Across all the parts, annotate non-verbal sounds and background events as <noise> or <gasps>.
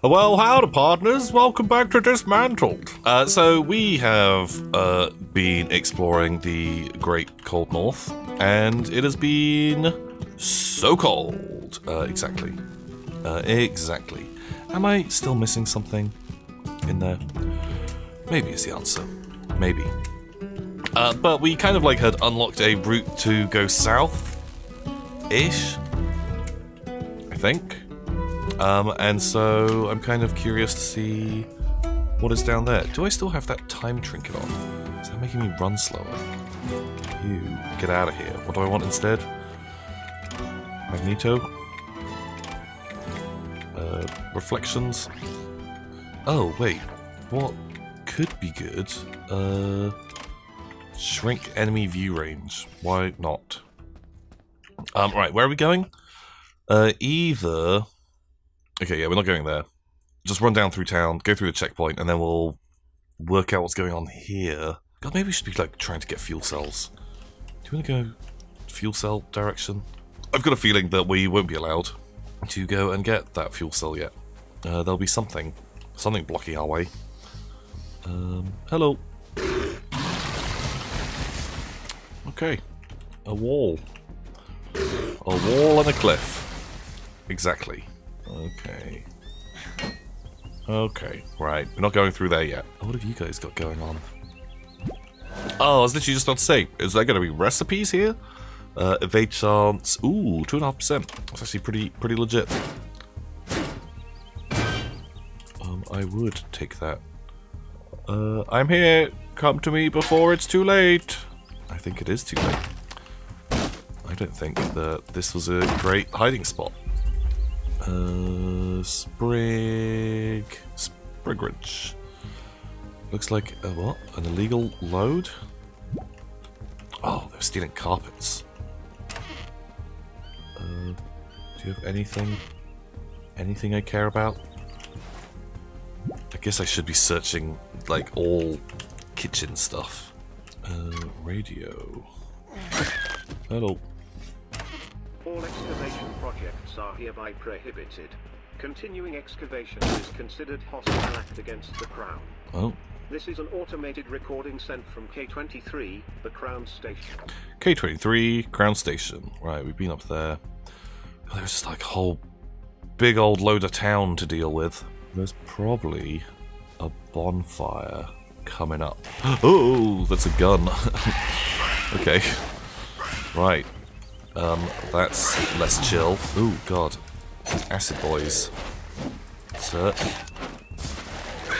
Well, howdy, partners. Welcome back to Dismantled. Uh, so, we have uh, been exploring the Great Cold North, and it has been so cold. Uh, exactly. Uh, exactly. Am I still missing something in there? Maybe is the answer. Maybe. Uh, but we kind of like had unlocked a route to go south-ish, I think. Um, and so I'm kind of curious to see what is down there. Do I still have that time trinket on? Is that making me run slower? You, get out of here. What do I want instead? Magneto? Uh, reflections? Oh, wait. What could be good? Uh, shrink enemy view range. Why not? Um, right, where are we going? Uh, either Okay, yeah, we're not going there. Just run down through town, go through the checkpoint, and then we'll work out what's going on here. God, maybe we should be like trying to get fuel cells. Do you want to go fuel cell direction? I've got a feeling that we won't be allowed to go and get that fuel cell yet. Uh, there'll be something, something blocking our way. Um, hello. Okay, a wall. A wall and a cliff. Exactly. Okay. Okay, right. We're not going through there yet. What have you guys got going on? Oh, I was literally just about to say, is there going to be recipes here? Uh, evade chance. Ooh, 2.5%. That's actually pretty pretty legit. Um, I would take that. Uh, I'm here. Come to me before it's too late. I think it is too late. I don't think that this was a great hiding spot. Uh, Sprig... Sprigridge. Looks like a what? An illegal load? Oh, they're stealing carpets. Uh, do you have anything? Anything I care about? I guess I should be searching, like, all kitchen stuff. Uh, radio. Hello. All excavation projects are hereby prohibited. Continuing excavation is considered hostile act against the Crown. Oh. This is an automated recording sent from K23, the Crown Station. K23, Crown Station. Right, we've been up there. There's just like a whole big old load of town to deal with. There's probably a bonfire coming up. <gasps> Oh, that's a gun. <laughs> okay. Right. Um, that's less chill. Ooh, God. Acid boys. Sir.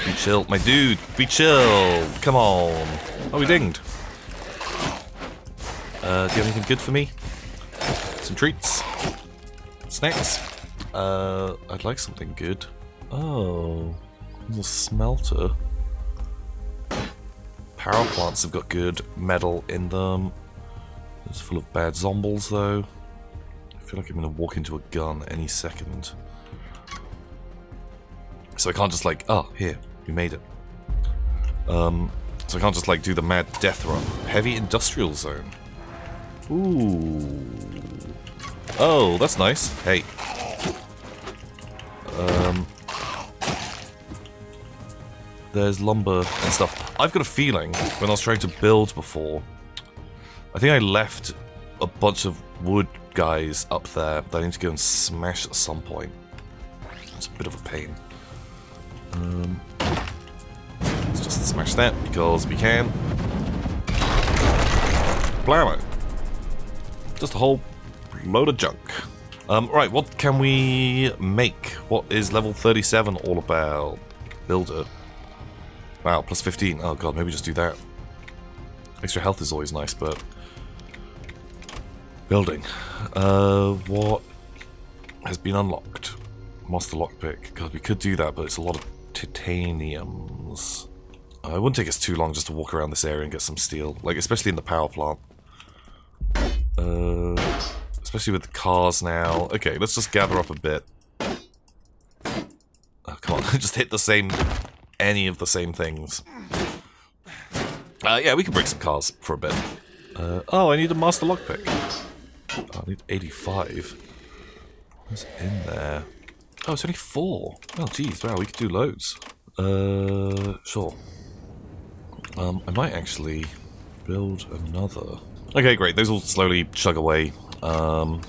Be chill. My dude, be chill. Come on. Oh, we dinged. Uh, do you have anything good for me? Some treats? Snacks? Uh, I'd like something good. Oh, a smelter. Power plants have got good metal in them. It's full of bad zombies, though. I feel like I'm going to walk into a gun any second. So I can't just like, oh, here, we made it. Um, so I can't just like do the mad death run. Heavy industrial zone. Ooh. Oh, that's nice. Hey. Um. There's lumber and stuff. I've got a feeling when I was trying to build before, I think I left a bunch of wood guys up there that I need to go and smash at some point. It's a bit of a pain. Um, let's just smash that because we can. Blammo! Just a whole load of junk. Um, right, what can we make? What is level 37 all about? Builder. Wow, plus 15. Oh god, maybe just do that. Extra health is always nice, but Building. Uh, what has been unlocked? Master lockpick. because we could do that, but it's a lot of titaniums. Uh, it wouldn't take us too long just to walk around this area and get some steel. Like, especially in the power plant. Uh, especially with the cars now. Okay, let's just gather up a bit. Oh, come on, <laughs> just hit the same... Any of the same things. Uh, yeah, we can break some cars for a bit. Uh, oh, I need a master lockpick. I need 85. What's in there? Oh, it's only four. Oh, geez, wow, we could do loads. Uh, sure. Um, I might actually build another. Okay, great. Those will slowly chug away. Um,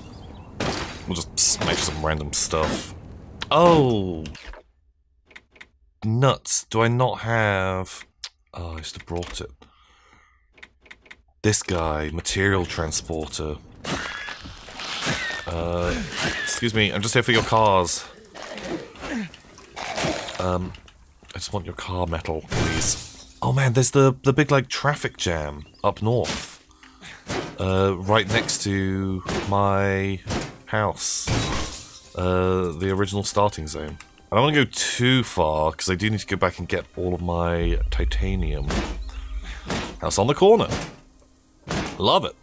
we'll just smash some random stuff. Oh! Nuts. Do I not have... Oh, I should have brought it. This guy, material transporter. Uh, excuse me, I'm just here for your cars. Um, I just want your car metal, please. Oh man, there's the the big like traffic jam up north. Uh, right next to my house. Uh, the original starting zone. I don't want to go too far because I do need to go back and get all of my titanium. House on the corner. Love it.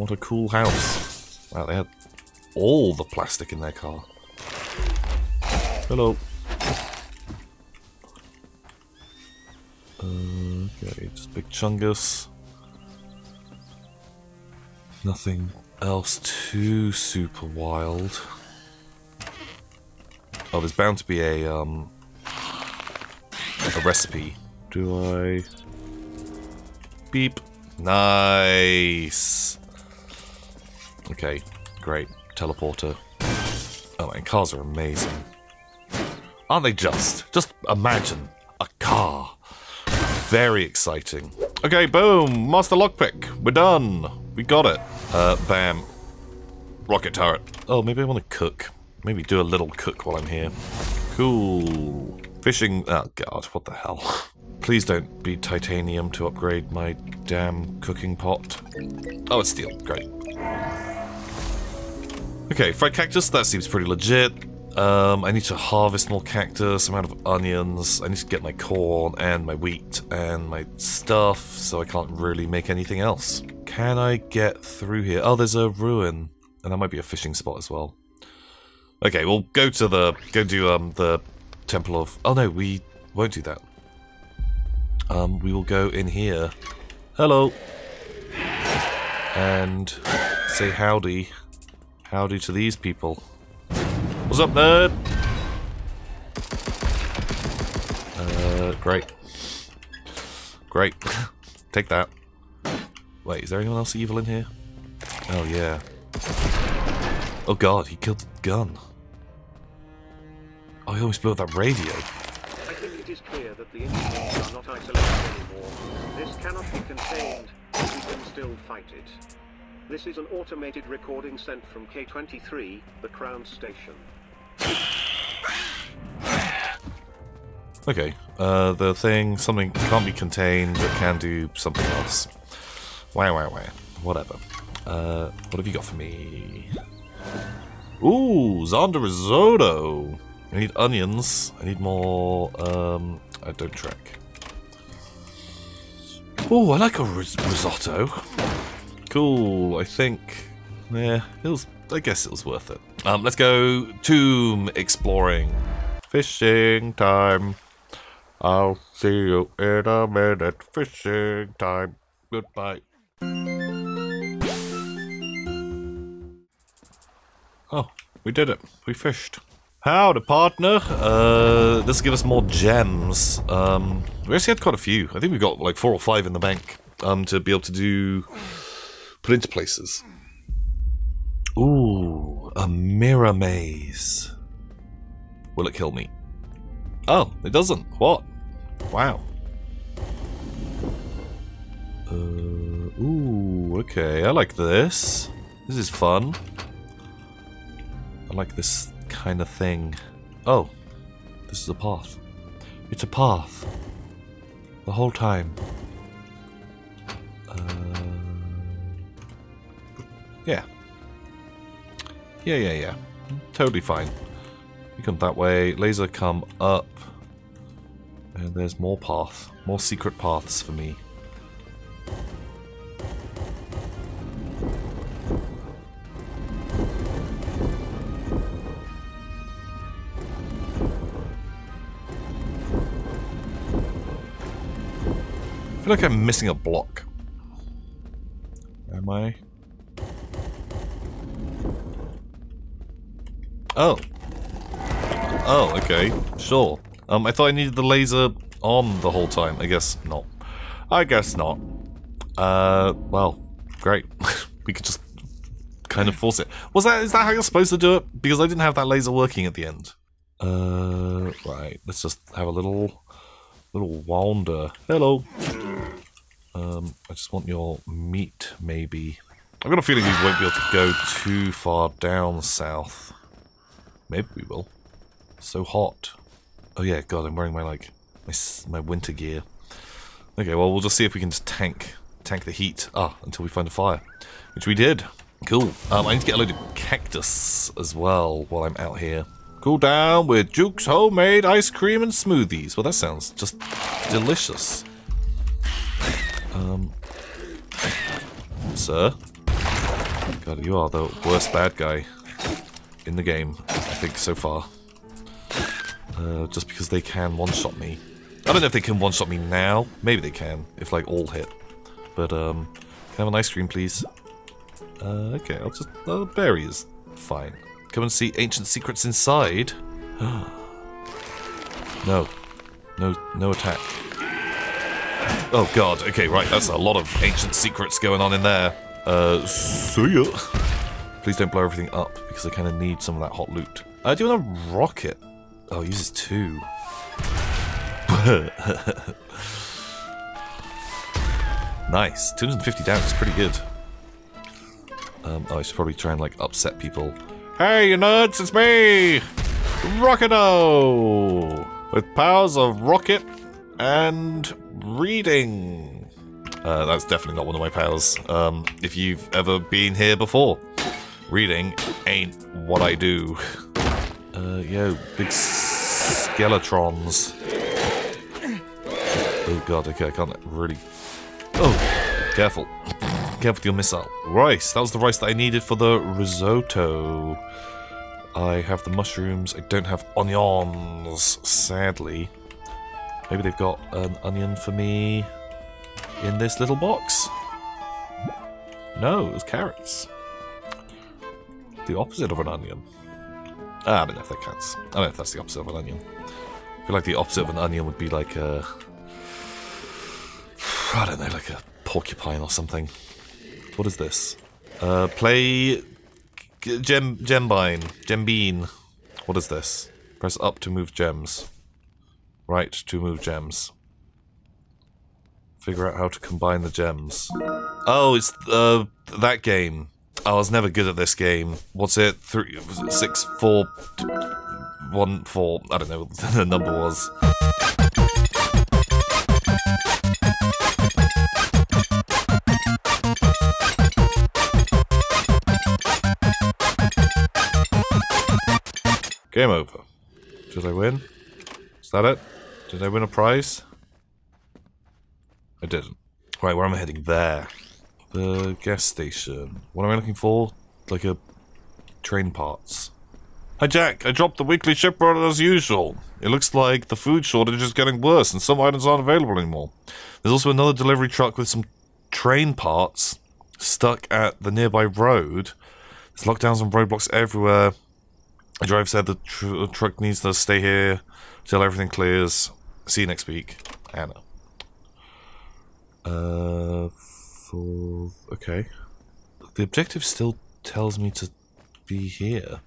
What a cool house. Wow, they had all the plastic in their car. Hello. Okay, just big chungus. Nothing else too super wild. Oh, there's bound to be a um a recipe. Do I beep? Nice. Okay, great. Teleporter. Oh, and cars are amazing. Aren't they just? Just imagine a car. Very exciting. Okay, boom! Master lockpick. We're done. We got it. Uh, bam. Rocket turret. Oh, maybe I want to cook. Maybe do a little cook while I'm here. Cool. Fishing. Oh, God, what the hell. <laughs> Please don't be titanium to upgrade my damn cooking pot. Oh, it's steel. Great. Okay, fried cactus. That seems pretty legit. Um, I need to harvest more cactus, I'm out of onions, I need to get my corn and my wheat and my stuff, so I can't really make anything else. Can I get through here? Oh, there's a ruin, and that might be a fishing spot as well. Okay, we'll go to the, go do um, the Temple of, oh no, we won't do that. Um, we will go in here. Hello. And say howdy. Howdy to these people. What's up, nerd? Uh, great. Great. <laughs> Take that. Wait, is there anyone else evil in here? Oh, yeah. Oh god, he killed the gun. Oh, he almost blew up that radio. I think it is clear that the incidents are not isolated anymore. This cannot be contained, but we can still fight it. This is an automated recording sent from K23, the Crown Station. Okay, uh, the thing, something can't be contained, but can do something else. Wow, wow, wow. Whatever. Uh, what have you got for me? Ooh, Zonda risotto. I need onions. I need more, um, I don't track. Ooh, I like a ris risotto. Cool, I think, yeah, it was, I guess it was worth it. Um, let's go tomb exploring. Fishing time. I'll see you in a minute. Fishing time. Goodbye. Oh, we did it. We fished. Howdy, partner. Uh, this will give us more gems. Um, we actually had quite a few. I think we got like four or five in the bank um, to be able to do put into places. Ooh, a mirror maze. Will it kill me? Oh, it doesn't. What? Wow. Uh, ooh, okay. I like this. This is fun. I like this kind of thing. Oh, this is a path. It's a path. The whole time. Yeah. Yeah, yeah, yeah. Totally fine. You come that way. Laser come up. And there's more path. More secret paths for me. I feel like I'm missing a block. Am I? Oh. Oh, okay. Sure. Um, I thought I needed the laser on the whole time. I guess not. I guess not. Uh, well, great. <laughs> we could just kind of force it. Was that, is that how you're supposed to do it? Because I didn't have that laser working at the end. Uh, right. Let's just have a little, little wander. Hello. Um, I just want your meat, maybe. I've got a feeling you won't be able to go too far down south. Maybe we will. So hot. Oh yeah, God, I'm wearing my, like, my, my winter gear. Okay, well, we'll just see if we can just tank, tank the heat. Ah, until we find a fire. Which we did. Cool. Um, I need to get a load of cactus as well while I'm out here. Cool down with Duke's homemade ice cream and smoothies. Well, that sounds just delicious. Um, sir? God, you are the worst bad guy in the game, I think, so far. Uh, just because they can one-shot me. I don't know if they can one-shot me now. Maybe they can, if, like, all hit. But, um, can I have an ice cream, please? Uh, okay, I'll just... Uh, berry is fine. Come and see ancient secrets inside. <gasps> no. No, no attack. Oh god, okay, right, that's a lot of ancient secrets going on in there. Uh, see ya. <laughs> Please don't blow everything up, because I kind of need some of that hot loot. I do want a rocket. Oh, uses two. <laughs> nice. 250 damage is pretty good. Um, oh, I should probably try and, like, upset people. Hey, you nerds, it's me! Rocketo! With powers of rocket and reading. Uh, that's definitely not one of my powers. Um, if you've ever been here before, reading ain't what I do. Uh, yo, big skeletrons. Oh god, okay, I can't really... Oh, careful. Careful with your missile. Rice, that was the rice that I needed for the risotto. I have the mushrooms, I don't have onions, sadly. Maybe they've got an onion for me in this little box. No, it was carrots. The opposite of an onion. Ah, I don't know if that counts. I don't know if that's the opposite of an onion. I feel like the opposite of an onion would be like a... I don't know, like a porcupine or something. What is this? Uh, play... Gem... Gembine. Gembine. What is this? Press up to move gems. Right to move gems. Figure out how to combine the gems. Oh, it's uh, that game. I was never good at this game. What's it? Three, six, four, one, four. I don't know what <laughs> the number was. Game over. Did I win? Is that it? Did I win a prize? I didn't. Right, where am I heading? There. The gas station. What am I looking for? Like a train parts. Hi Jack, I dropped the weekly ship order as usual. It looks like the food shortage is getting worse and some items aren't available anymore. There's also another delivery truck with some train parts stuck at the nearby road. There's lockdowns and roadblocks everywhere. The driver said the tr truck needs to stay here till everything clears. See you next week. Anna. Uh, for... Okay. The objective still tells me to be here.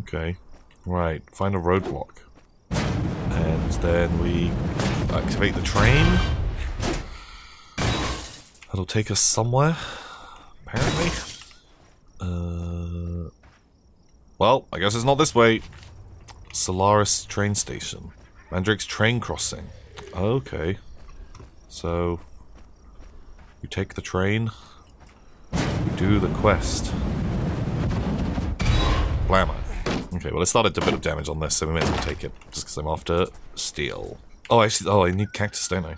Okay. Right, find a roadblock. And then we activate the train. That'll take us somewhere, apparently. Uh, well, I guess it's not this way. Solaris train station. Mandrake's train crossing. Okay. So, we take the train. you do the quest. Blammo. Okay, well it started a bit of damage on this, so we may as well take it. Just because I'm after steel. Oh, actually, oh, I need cactus, don't I?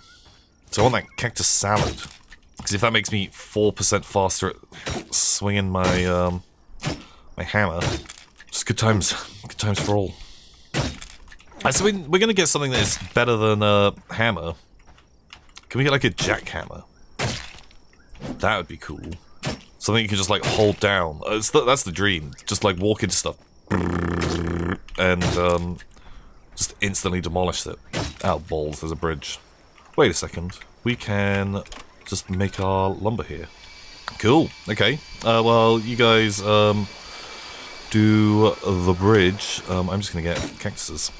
So I want that cactus salad. Because if that makes me 4% faster at swinging my, um, my hammer, just good times. Good times for all. Uh, so we, we're gonna get something that is better than a hammer. Can we get like a jackhammer? That would be cool. Something you can just like hold down. Uh, the, that's the dream. Just like walk into stuff. And um, Just instantly demolish it. Out balls, there's a bridge. Wait a second. We can just make our lumber here. Cool. Okay. Uh, well, you guys um, do the bridge. Um, I'm just going to get cactuses.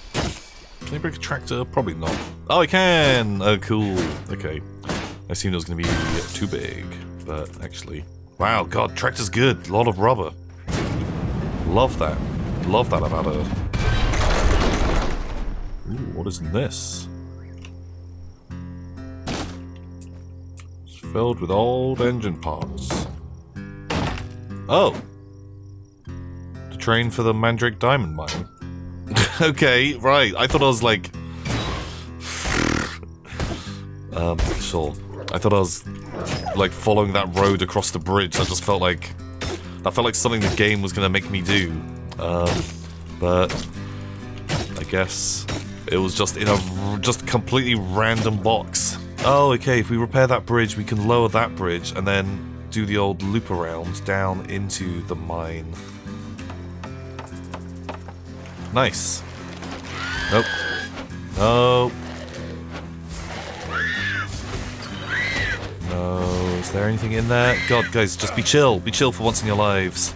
Can I break a tractor? Probably not. Oh, I can! Oh, cool. Okay. I assumed it was going to be too big, but actually... Wow, god, tractor's good. A lot of rubber. Love that. Love that about it. Ooh, what is this? It's filled with old engine parts. Oh! The train for the Mandrake Diamond Mine. <laughs> okay, right. I thought I was like... <sighs> um, sure. I thought I was like following that road across the bridge. That just felt like... That felt like something the game was gonna make me do. Um, but... I guess it was just in a just completely random box. Oh, okay, if we repair that bridge, we can lower that bridge and then do the old loop around down into the mine. Nice. Nope. Nope. No. Is there anything in there? God, guys, just be chill. Be chill for once in your lives.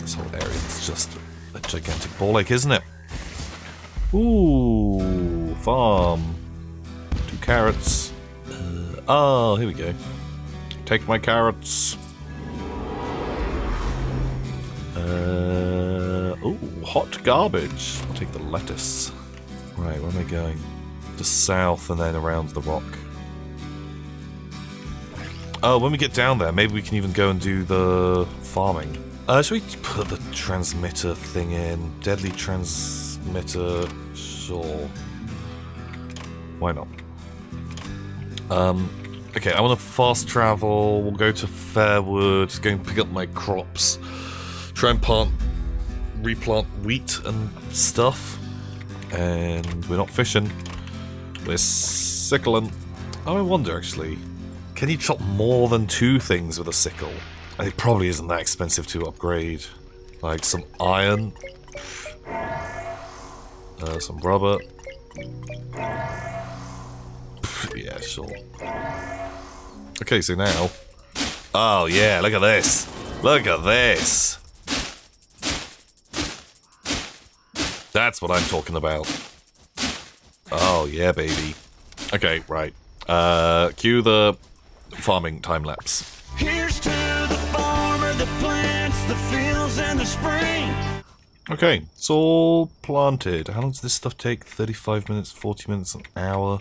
This whole area is just a gigantic ball lake, isn't it? Ooh, farm. Two carrots. Uh, oh, here we go. Take my carrots. Uh, ooh, hot garbage. I'll take the lettuce. Right, where am I going? Just south and then around the rock. Oh, when we get down there, maybe we can even go and do the farming. Uh, should we put the transmitter thing in? Deadly transmitter, sure. Why not? Um, okay, I want to fast travel. We'll go to Fairwood, go and pick up my crops. Try and plant, replant wheat and stuff. And we're not fishing. We're sickling. I wonder actually. Can you chop more than two things with a sickle? It probably isn't that expensive to upgrade. Like some iron. Uh, some rubber. Yeah, sure. Okay, so now... Oh, yeah, look at this. Look at this. That's what I'm talking about. Oh, yeah, baby. Okay, right. Uh, cue the farming time lapse. Here's to the farmer, the plants, the fields, and the spring. Okay, it's all planted. How long does this stuff take? 35 minutes, 40 minutes, an hour?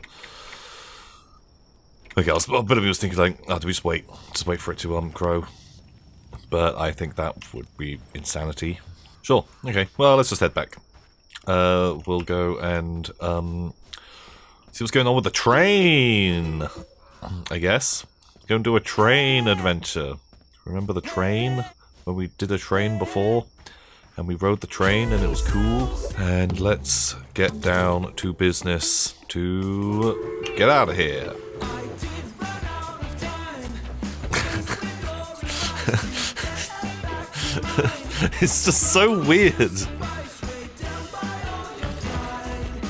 Okay, I was, a bit of me was thinking like, oh, do we just wait? Just wait for it to um grow. But I think that would be insanity. Sure, okay, well, let's just head back. Uh, we'll go and um, see what's going on with the train, I guess. Go and do a train adventure. Remember the train? When we did a train before? And we rode the train and it was cool. And let's get down to business to get out of here. <laughs> it's just so weird.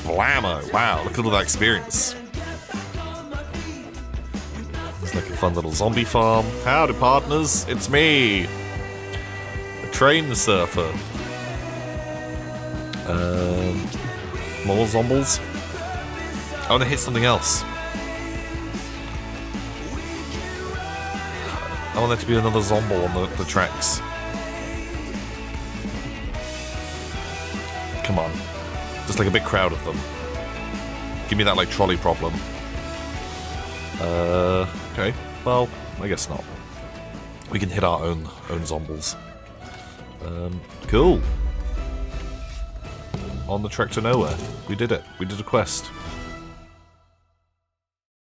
Blammo. Wow, look at all that experience. Fun little zombie farm. Howdy, partners. It's me. The train surfer. Um, more zombies. I want to hit something else. I want there to be another zombie on the, the tracks. Come on. Just like a big crowd of them. Give me that like trolley problem. Uh, okay. Well, I guess not. We can hit our own own zombies. Um, cool. On the trek to nowhere. We did it. We did a quest.